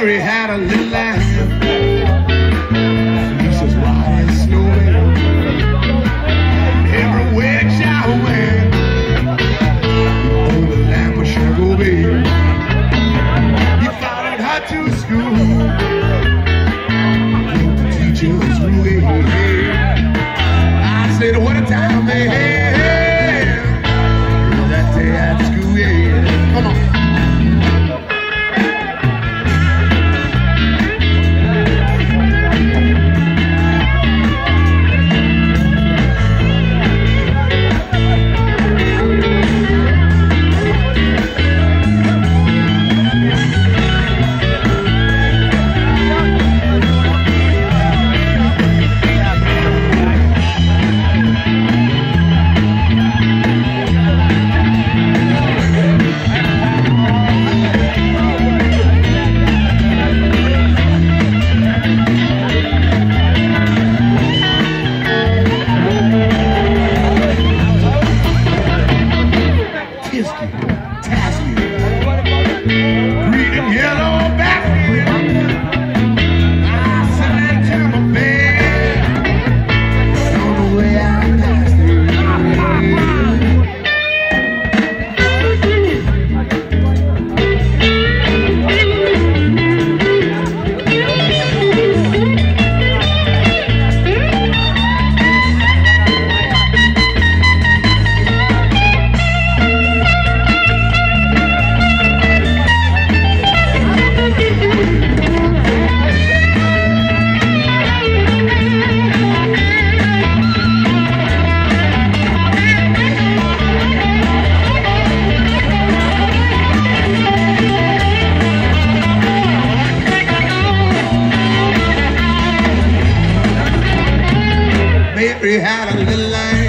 Mary had a little lamb. Says, why is snowing? Everywhere I went, on the lamp of sugar, baby. You followed her to school. Bye. we, we had a little line.